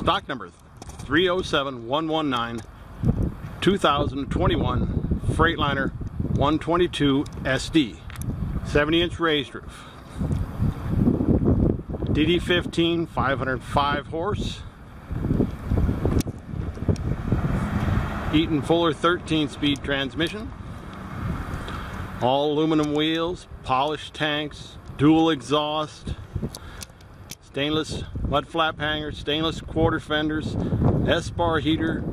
Stock number 307119 2021 Freightliner 122 SD 70 inch raised roof. DD15 505 horse. Eaton Fuller 13 speed transmission. All aluminum wheels, polished tanks, dual exhaust, stainless mud flap hanger, stainless quarter fenders, Espar heater,